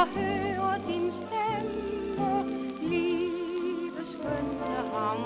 og hører din stemme, livets skønne ham.